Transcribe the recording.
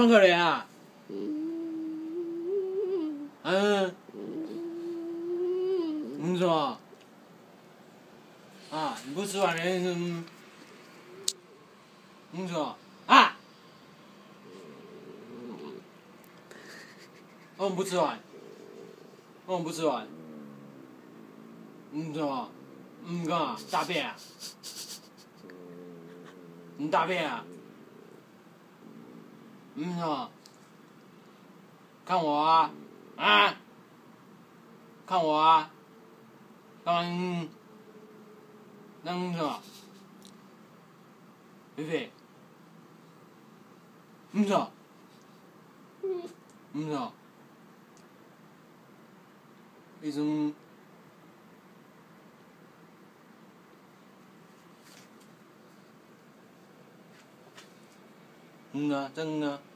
装可怜啊？嗯，你说啊？你不吃饭的，嗯，你说啊？我们不吃饭，我们不吃饭，你说？你干嘛？大便啊？你大便啊？你说？看我啊？啊？看我啊？干嘛？嗯？那你说？菲菲？你说？你说？为什么？嗯啊，真啊。